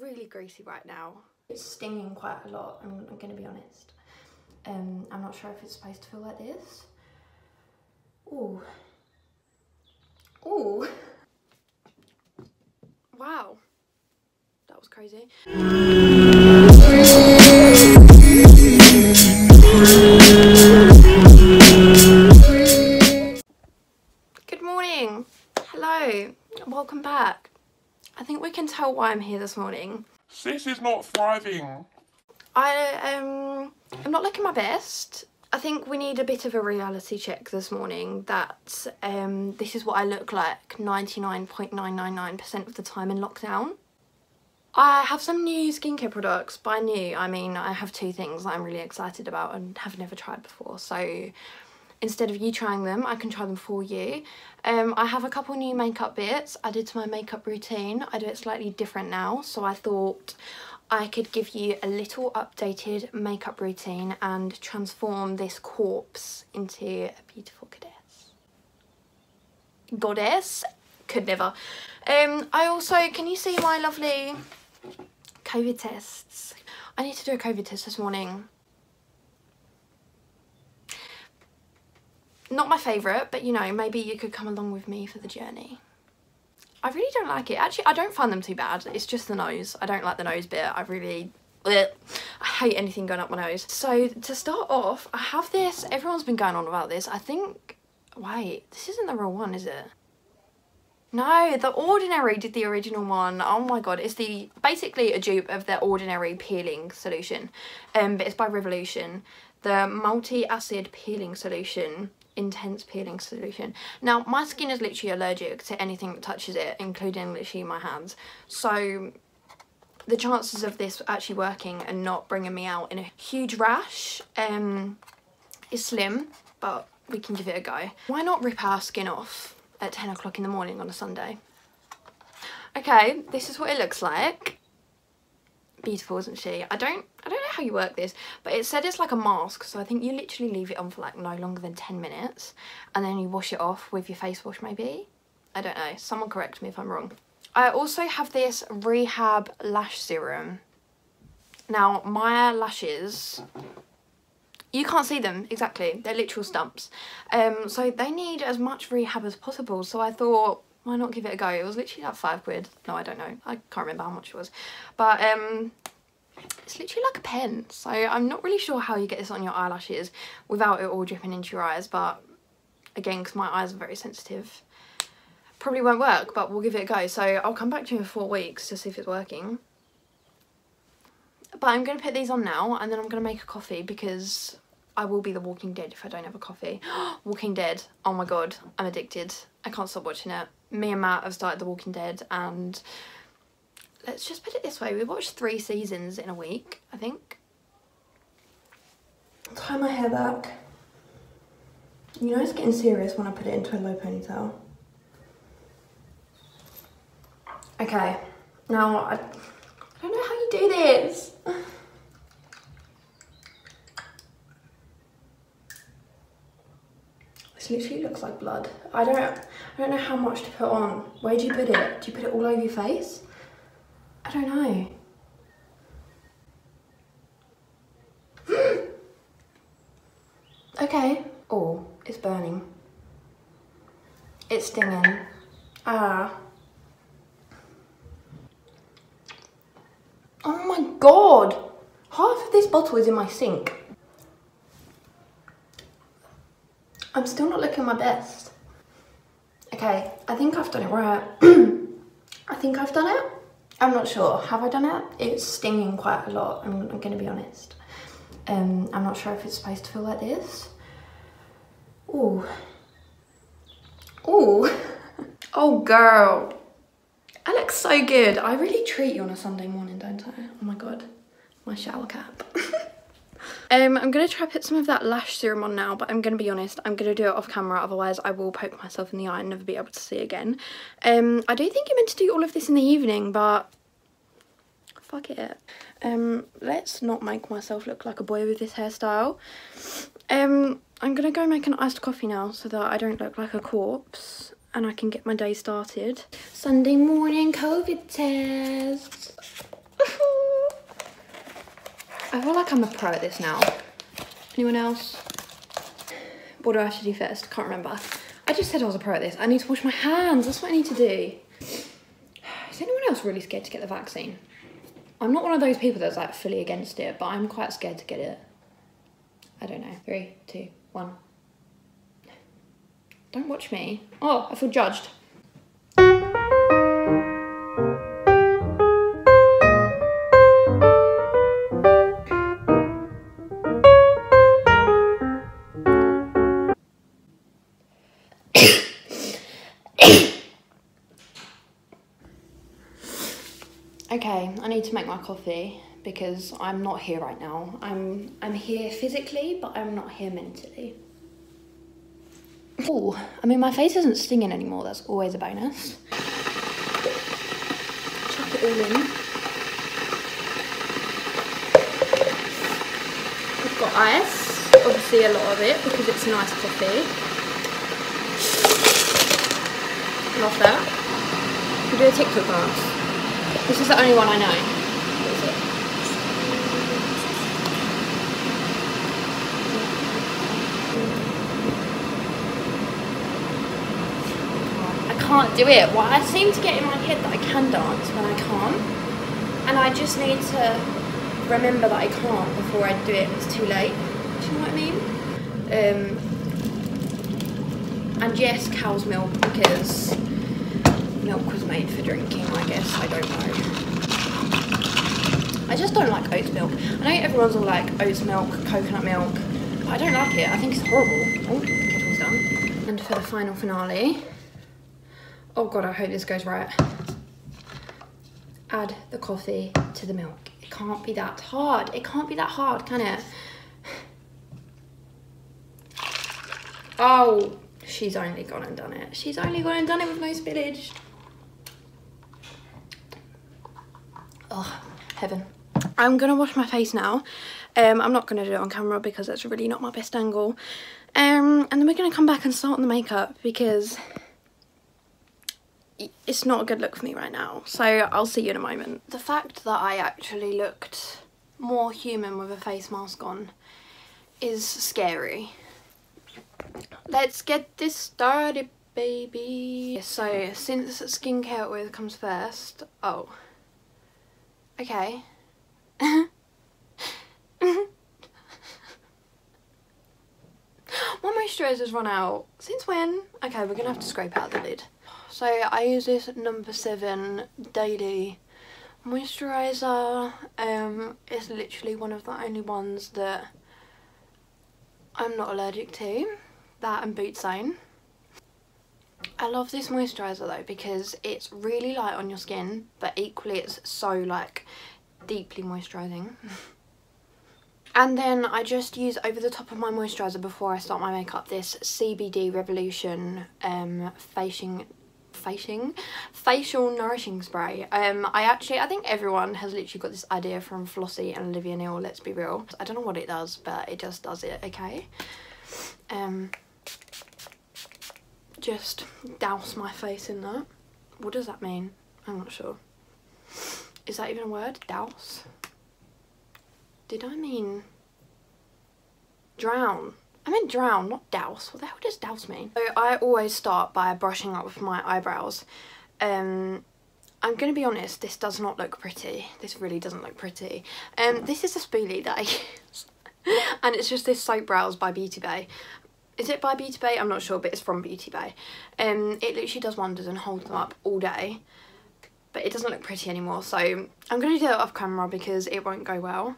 really greasy right now. It's stinging quite a lot, I'm, I'm going to be honest. Um, I'm not sure if it's supposed to feel like this. Ooh. Ooh. Wow. That was crazy. I think we can tell why I'm here this morning. Sis is not thriving. I um I'm not looking my best. I think we need a bit of a reality check this morning that um this is what I look like 99.999% of the time in lockdown. I have some new skincare products. By new, I mean I have two things I'm really excited about and have never tried before. So instead of you trying them, I can try them for you. Um, I have a couple new makeup bits added to my makeup routine. I do it slightly different now, so I thought I could give you a little updated makeup routine and transform this corpse into a beautiful goddess. Goddess? Could never. Um, I also, can you see my lovely COVID tests? I need to do a COVID test this morning. Not my favourite, but you know, maybe you could come along with me for the journey. I really don't like it. Actually, I don't find them too bad. It's just the nose. I don't like the nose bit. I really... Bleh. I hate anything going up my nose. So to start off, I have this. Everyone's been going on about this. I think... Wait, this isn't the real one, is it? No, The Ordinary did the original one. Oh my god, it's the basically a dupe of the Ordinary peeling solution. Um, but it's by Revolution. The multi-acid peeling solution intense peeling solution. Now, my skin is literally allergic to anything that touches it, including literally my hands. So the chances of this actually working and not bringing me out in a huge rash um, is slim, but we can give it a go. Why not rip our skin off at 10 o'clock in the morning on a Sunday? Okay, this is what it looks like beautiful isn't she? I don't i don't know how you work this but it said it's like a mask so i think you literally leave it on for like no longer than 10 minutes and then you wash it off with your face wash maybe? I don't know. Someone correct me if i'm wrong. I also have this rehab lash serum. Now my lashes you can't see them exactly. They're literal stumps. Um so they need as much rehab as possible so i thought why not give it a go? It was literally like five quid. No, I don't know. I can't remember how much it was. But um, it's literally like a pen. So I'm not really sure how you get this on your eyelashes without it all dripping into your eyes. But again, because my eyes are very sensitive, probably won't work, but we'll give it a go. So I'll come back to you in four weeks to see if it's working. But I'm going to put these on now and then I'm going to make a coffee because I will be the Walking Dead if I don't have a coffee. Walking Dead. Oh my god, I'm addicted. I can't stop watching it me and Matt have started The Walking Dead and let's just put it this way, we watched three seasons in a week, I think. Tie my hair back. You know it's getting serious when I put it into a low ponytail. Okay, now I, I don't know how you do this. This literally looks like blood. I don't, I don't know how much to put on. Where do you put it? Do you put it all over your face? I don't know. okay. Oh, it's burning. It's stinging. Ah. Oh my god! Half of this bottle is in my sink. I'm still not looking my best. Okay, I think I've done it right. I think I've done it. I'm not sure. Have I done it? It's stinging quite a lot, I'm, I'm going to be honest. Um, I'm not sure if it's supposed to feel like this. Ooh. Ooh. oh, girl. I look so good. I really treat you on a Sunday morning, don't I? Oh my God. My shower cap. Um, I'm going to try put some of that lash serum on now, but I'm going to be honest, I'm going to do it off camera, otherwise I will poke myself in the eye and never be able to see again. Um, I do think you're meant to do all of this in the evening, but fuck it. Um, let's not make myself look like a boy with this hairstyle. Um, I'm going to go make an iced coffee now so that I don't look like a corpse and I can get my day started. Sunday morning COVID test. I feel like I'm a pro at this now. Anyone else? What do I have to do first? Can't remember. I just said I was a pro at this. I need to wash my hands. That's what I need to do. Is anyone else really scared to get the vaccine? I'm not one of those people that's like fully against it, but I'm quite scared to get it. I don't know. Three, two, one. Don't watch me. Oh, I feel judged. To make my coffee because I'm not here right now. I'm I'm here physically, but I'm not here mentally. Oh, I mean my face isn't stinging anymore. That's always a bonus. Chuck it all in. We've got ice, obviously a lot of it because it's nice coffee. Love that. We do a TikTok dance. This is the only one I know. What is it? I can't do it. Well, I seem to get in my head that I can dance when I can't. And I just need to remember that I can't before I do it. It's too late. Do you know what I mean? Um, and yes, cow's milk because milk was made for drinking, I guess. I don't know. I just don't like oat milk. I know everyone's all like oat milk, coconut milk, I don't like it. I think it's horrible. Oh, the kettle's done. And for the final finale, oh god, I hope this goes right. Add the coffee to the milk. It can't be that hard. It can't be that hard, can it? Oh, she's only gone and done it. She's only gone and done it with no spillage. Oh, heaven. I'm gonna wash my face now. Um, I'm not gonna do it on camera because that's really not my best angle. Um, and then we're gonna come back and start on the makeup because it's not a good look for me right now. So I'll see you in a moment. The fact that I actually looked more human with a face mask on is scary. Let's get this started, baby. So since skincare oil comes first, oh, okay. My moisturizer's run out. Since when? Okay, we're gonna have to scrape out the lid. So I use this number seven daily moisturizer. Um, it's literally one of the only ones that I'm not allergic to. That and Boot Zone. I love this moisturiser though because it's really light on your skin but equally it's so like deeply moisturising. and then I just use over the top of my moisturiser before I start my makeup this CBD Revolution um, facing facing facial nourishing spray. Um i actually i think everyone has literally got this idea from flossie and olivia Neill let's be real. I don't know what it does but it just does it okay? Um just douse my face in that. What does that mean? I'm not sure. Is that even a word? Douse? Did i mean drown I meant drown, not douse. What the hell does douse mean? So I always start by brushing up with my eyebrows. Um, I'm going to be honest, this does not look pretty. This really doesn't look pretty. Um, this is a spoolie that I use. and it's just this soap brows by Beauty Bay. Is it by Beauty Bay? I'm not sure, but it's from Beauty Bay. Um, it literally does wonders and holds them up all day. But it doesn't look pretty anymore, so I'm going to do that off camera because it won't go well.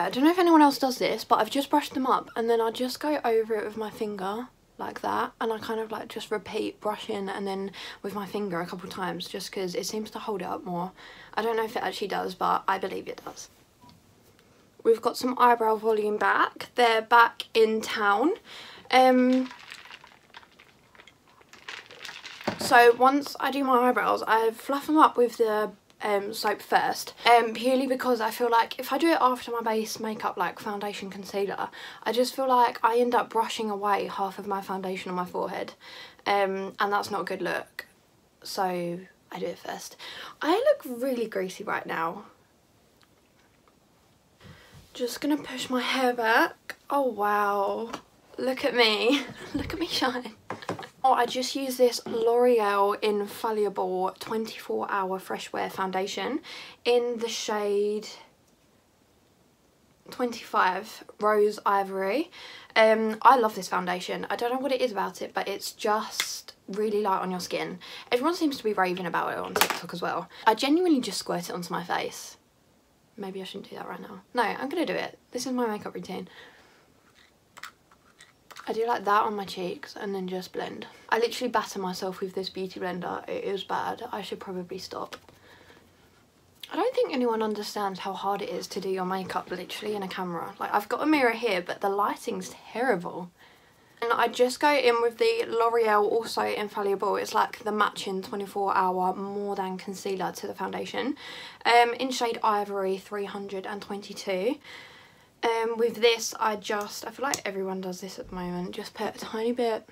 I don't know if anyone else does this, but I've just brushed them up and then I just go over it with my finger like that and I kind of like just repeat brushing and then with my finger a couple times just because it seems to hold it up more. I don't know if it actually does, but I believe it does. We've got some eyebrow volume back. They're back in town. Um, so once I do my eyebrows, I fluff them up with the um, soap first um, purely because I feel like if I do it after my base makeup like foundation concealer I just feel like I end up brushing away half of my foundation on my forehead um, and that's not a good look so I do it first. I look really greasy right now Just gonna push my hair back. Oh wow. Look at me. Look at me shine. Oh, I just used this L'Oreal Infallible 24 Hour Fresh Wear Foundation in the shade 25 Rose Ivory. Um, I love this foundation. I don't know what it is about it, but it's just really light on your skin. Everyone seems to be raving about it on TikTok as well. I genuinely just squirt it onto my face. Maybe I shouldn't do that right now. No, I'm going to do it. This is my makeup routine. I do like that on my cheeks and then just blend. I literally batter myself with this beauty blender. It is bad. I should probably stop. I don't think anyone understands how hard it is to do your makeup literally in a camera. Like I've got a mirror here but the lighting's terrible. And I just go in with the L'Oreal also Infallible. It's like the matching 24 hour more than concealer to the foundation. Um, in shade Ivory 322. Um, with this I just, I feel like everyone does this at the moment. Just put a tiny bit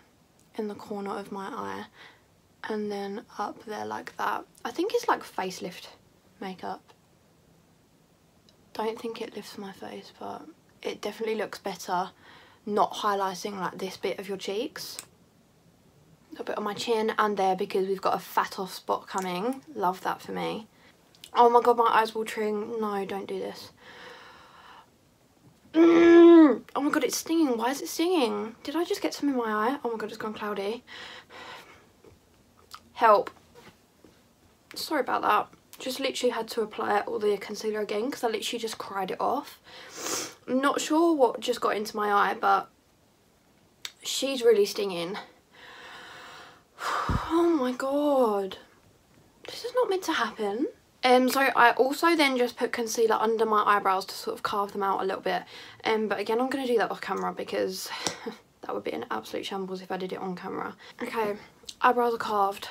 in the corner of my eye. And then up there like that. I think it's like facelift makeup. Don't think it lifts my face but it definitely looks better not highlighting like this bit of your cheeks. A bit on my chin and there because we've got a fat off spot coming. Love that for me. Oh my god, my eyes watering. No, don't do this. Mm. Oh my god, it's stinging. Why is it stinging? Did I just get some in my eye? Oh my god, it's gone cloudy. Help. Sorry about that. Just literally had to apply all the concealer again because I literally just cried it off. I'm not sure what just got into my eye, but she's really stinging. Oh my god. This is not meant to happen. Um, so I also then just put concealer under my eyebrows to sort of carve them out a little bit. Um, but again, I'm going to do that off camera because that would be an absolute shambles if I did it on camera. Okay, eyebrows are carved.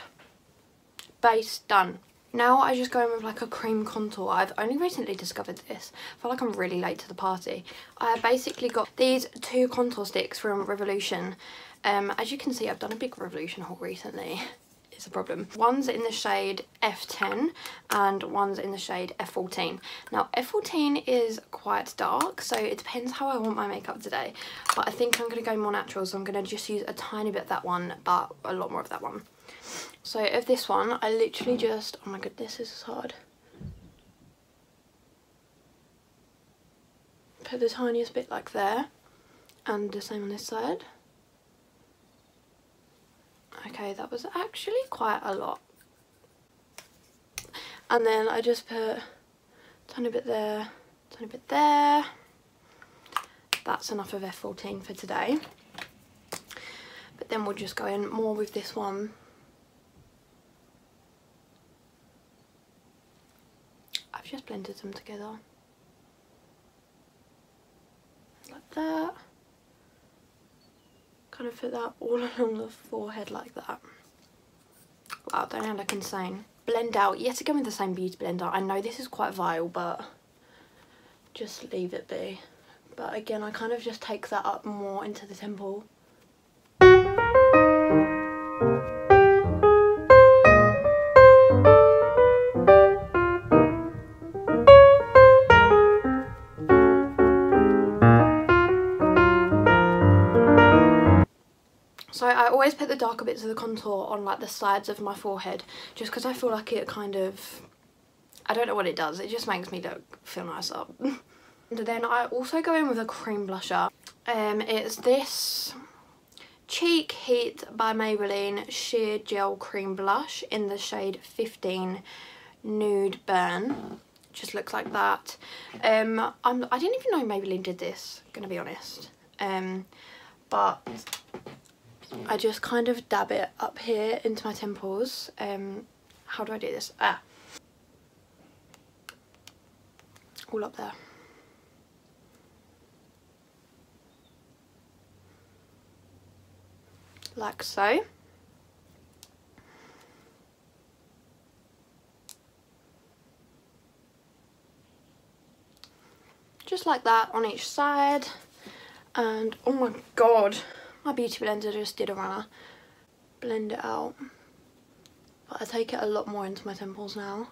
Base done. Now I just go in with like a cream contour. I've only recently discovered this. I feel like I'm really late to the party. I basically got these two contour sticks from Revolution. Um, as you can see, I've done a big Revolution haul recently. It's a problem. One's in the shade F10 and one's in the shade F14. Now F14 is quite dark so it depends how I want my makeup today but I think I'm going to go more natural so I'm going to just use a tiny bit of that one but a lot more of that one. So of this one, I literally just, oh my goodness, this is hard. Put the tiniest bit like there, and the same on this side. Okay, that was actually quite a lot. And then I just put a tiny bit there, tiny bit there. That's enough of F14 for today. But then we'll just go in more with this one I've just blended them together. Like that. Kind of put that all along the forehead like that. Wow, don't I look insane? Blend out, yet again with the same beauty blender. I know this is quite vile, but just leave it be. But again, I kind of just take that up more into the temple. So I always put the darker bits of the contour on like the sides of my forehead just because I feel like it kind of, I don't know what it does, it just makes me look, feel nicer. and then I also go in with a cream blusher. Um, it's this Cheek Heat by Maybelline Sheer Gel Cream Blush in the shade 15 Nude Burn. Just looks like that. Um, I'm, I didn't even know Maybelline did this, gonna be honest. Um, but I just kind of dab it up here into my temples. Um, how do I do this? Ah. All up there. Like so. Just like that on each side. And oh my god, my beauty blender just did a runner. Blend it out. But I take it a lot more into my temples now.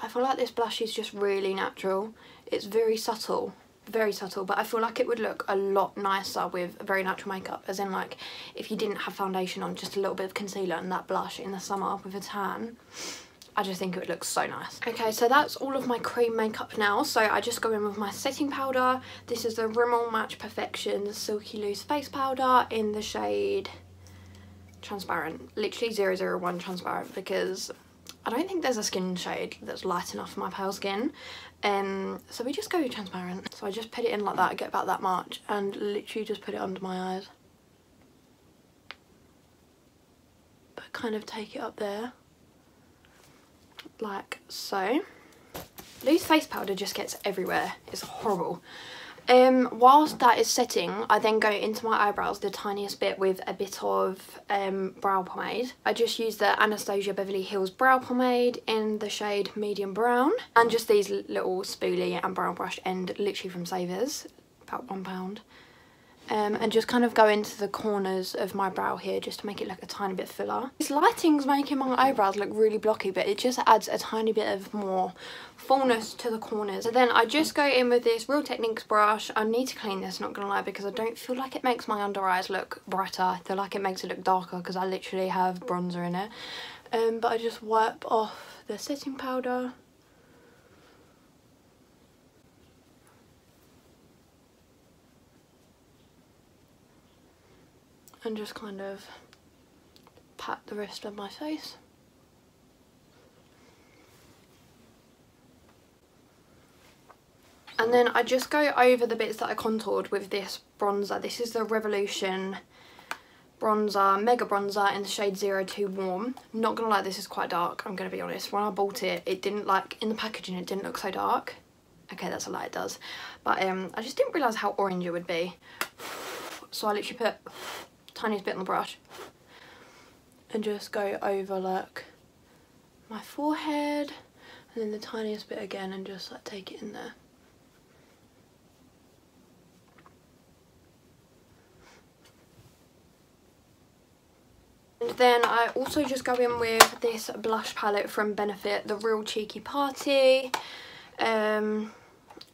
I feel like this blush is just really natural. It's very subtle, very subtle but I feel like it would look a lot nicer with very natural makeup as in like if you didn't have foundation on just a little bit of concealer and that blush in the summer with a tan I just think it would look so nice. Okay, so that's all of my cream makeup now. So I just go in with my setting powder. This is the Rimmel Match Perfection Silky Loose Face Powder in the shade Transparent. Literally 001 Transparent because I don't think there's a skin shade that's light enough for my pale skin. Um, so we just go transparent. So I just put it in like that, get about that much and literally just put it under my eyes. But kind of take it up there like so. Loose face powder just gets everywhere. It's horrible. Um, whilst that is setting, I then go into my eyebrows the tiniest bit with a bit of um, brow pomade. I just use the Anastasia Beverly Hills brow pomade in the shade medium brown and just these little spoolie and brow brush end literally from Savers, about one pound um, and just kind of go into the corners of my brow here just to make it look a tiny bit fuller. This lighting's making my eyebrows look really blocky but it just adds a tiny bit of more fullness to the corners. So then I just go in with this Real Techniques brush. I need to clean this, not gonna lie, because I don't feel like it makes my under eyes look brighter. I feel like it makes it look darker because I literally have bronzer in it. Um, but I just wipe off the setting powder and just kind of pat the rest of my face. And then I just go over the bits that I contoured with this bronzer. This is the Revolution bronzer, mega bronzer in the shade 02 Warm. Not gonna lie, this is quite dark, I'm gonna be honest. When I bought it, it didn't like, in the packaging it didn't look so dark. Okay, that's a lie, it does. But um, I just didn't realise how orange it would be. So I literally put tiniest bit on the brush and just go over like my forehead and then the tiniest bit again and just like take it in there. And then I also just go in with this blush palette from Benefit, the Real Cheeky Party. Um,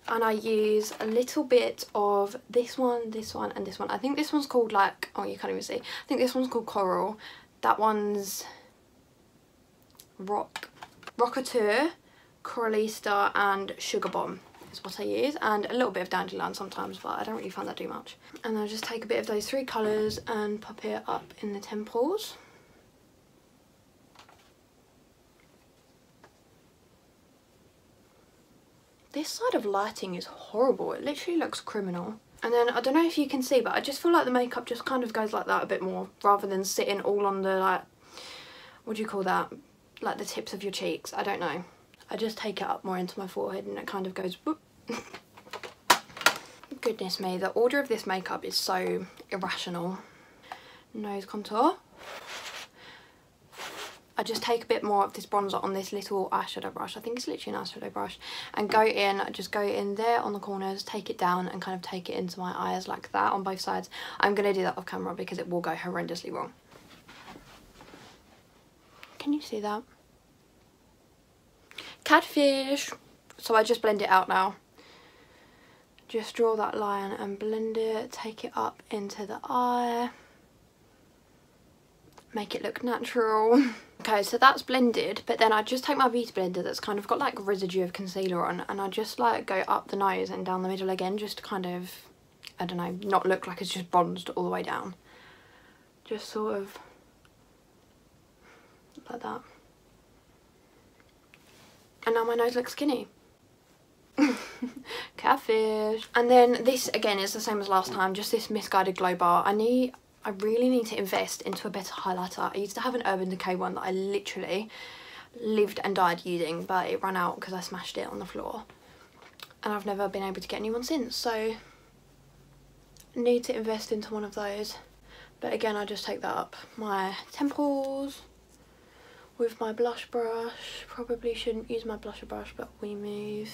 and I use a little bit of this one, this one and this one. I think this one's called like, oh you can't even see. I think this one's called Coral. That one's Rock, Rockateur, Coralista and Sugar Bomb is what I use and a little bit of Dandelion sometimes but I don't really find that too much. And I'll just take a bit of those three colours and pop it up in the temples. This side of lighting is horrible. It literally looks criminal. And then, I don't know if you can see, but I just feel like the makeup just kind of goes like that a bit more, rather than sitting all on the, like, what do you call that? Like the tips of your cheeks. I don't know. I just take it up more into my forehead and it kind of goes whoop. Goodness me, the order of this makeup is so irrational. Nose contour. I just take a bit more of this bronzer on this little eyeshadow brush. I think it's literally an eyeshadow brush. And go in, just go in there on the corners, take it down and kind of take it into my eyes like that on both sides. I'm going to do that off camera because it will go horrendously wrong. Can you see that? Catfish! So I just blend it out now. Just draw that line and blend it, take it up into the eye make it look natural. okay, so that's blended, but then I just take my beauty blender that's kind of got like residue of concealer on and I just like go up the nose and down the middle again just to kind of, I don't know, not look like it's just bronzed all the way down. Just sort of like that. And now my nose looks skinny. Catfish. And then this again is the same as last time, just this Missguided glow bar. I need I really need to invest into a better highlighter. I used to have an Urban Decay one that I literally lived and died using but it ran out because I smashed it on the floor. And I've never been able to get a new one since so need to invest into one of those. But again I just take that up. My temples with my blush brush. Probably shouldn't use my blusher brush but we move.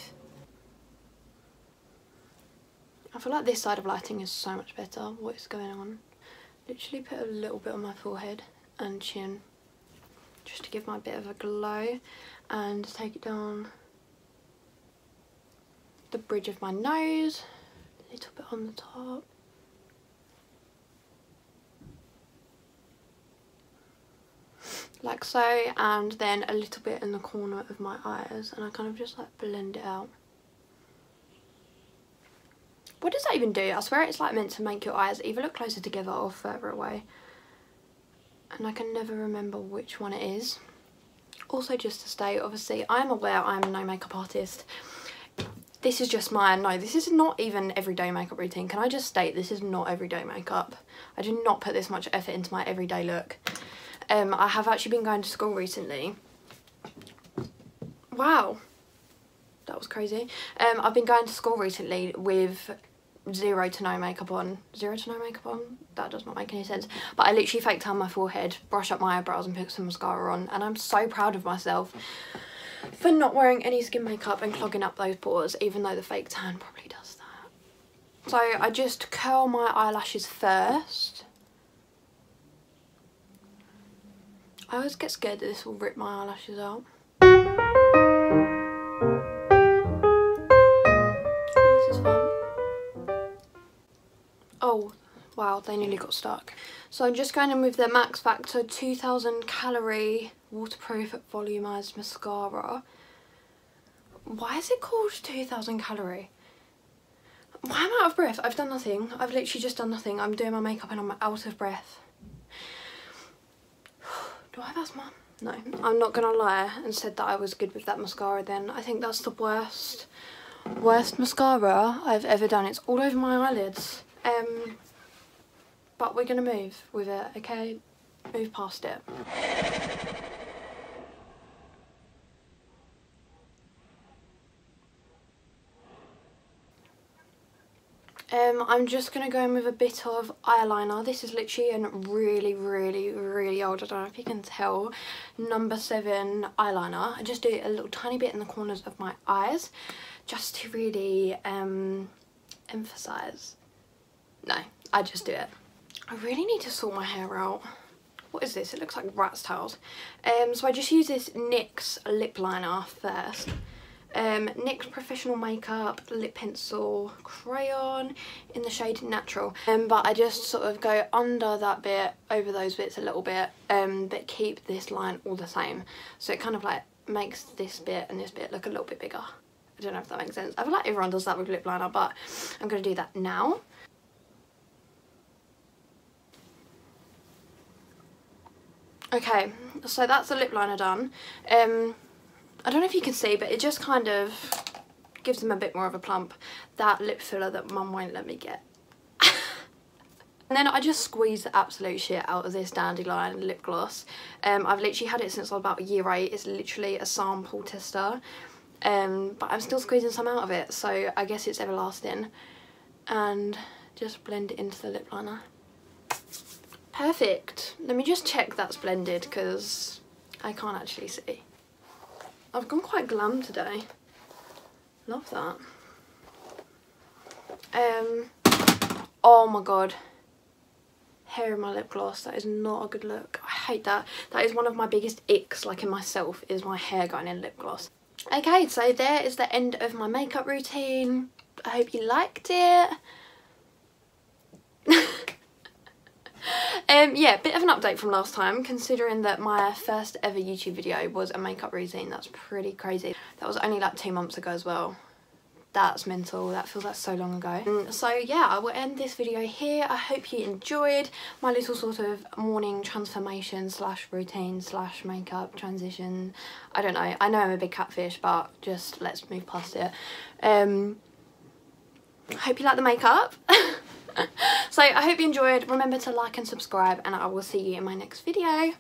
I feel like this side of lighting is so much better. What is going on literally put a little bit on my forehead and chin just to give my bit of a glow and take it down the bridge of my nose A little bit on the top. Like so, and then a little bit in the corner of my eyes, and I kind of just like blend it out. What does that even do? I swear it's like meant to make your eyes either look closer together or further away. And I can never remember which one it is. Also just to state, obviously, I'm aware I'm no makeup artist. This is just my, no, this is not even everyday makeup routine. Can I just state this is not everyday makeup. I do not put this much effort into my everyday look. Um, I have actually been going to school recently. Wow. That was crazy. Um, I've been going to school recently with zero to no makeup on. Zero to no makeup on? That does not make any sense. But I literally fake tan my forehead, brush up my eyebrows and put some mascara on. And I'm so proud of myself for not wearing any skin makeup and clogging up those pores, even though the fake tan probably does that. So I just curl my eyelashes first. I always get scared that this will rip my eyelashes out. Wow, they nearly got stuck. So I'm just going in with the Max Factor 2000 calorie waterproof volumized mascara. Why is it called 2000 calorie? Why am I out of breath? I've done nothing. I've literally just done nothing. I'm doing my makeup and I'm out of breath. Do I have asthma? No. I'm not gonna lie and said that I was good with that mascara then. I think that's the worst, worst mascara I've ever done. It's all over my eyelids. Um, but we're gonna move with it, okay? Move past it. Um, I'm just going to go in with a bit of eyeliner. This is literally a really, really, really old, I don't know if you can tell, number 7 eyeliner. I just do a little tiny bit in the corners of my eyes just to really um, emphasise. No, I just do it. I really need to sort my hair out. What is this? It looks like rat's tails. Um, so I just use this NYX lip liner first um, NYX Professional Makeup Lip Pencil Crayon in the shade Natural. Um, but I just sort of go under that bit, over those bits a little bit, um, but keep this line all the same. So it kind of like makes this bit and this bit look a little bit bigger. I don't know if that makes sense. I feel like everyone does that with lip liner, but I'm going to do that now. Okay, so that's the lip liner done. Um, I don't know if you can see, but it just kind of gives them a bit more of a plump. That lip filler that mum won't let me get. and then I just squeeze the absolute shit out of this Dandelion lip gloss. Um, I've literally had it since I was about year 8. It's literally a sample tester. Um, but I'm still squeezing some out of it, so I guess it's everlasting. And just blend it into the lip liner. Perfect. Let me just check that's blended because I can't actually see. I've gone quite glam today. Love that. Um, oh my god. Hair in my lip gloss, that is not a good look. I hate that. That is one of my biggest icks, like in myself, is my hair going in lip gloss. Okay, so there is the end of my makeup routine. I hope you liked it. Um, yeah, bit of an update from last time, considering that my first ever YouTube video was a makeup routine. That's pretty crazy. That was only like two months ago as well. That's mental. That feels like so long ago. Um, so yeah, I will end this video here. I hope you enjoyed my little sort of morning transformation slash routine slash makeup transition. I don't know. I know I'm a big catfish, but just let's move past it. Um, hope you like the makeup. so I hope you enjoyed. Remember to like and subscribe and I will see you in my next video.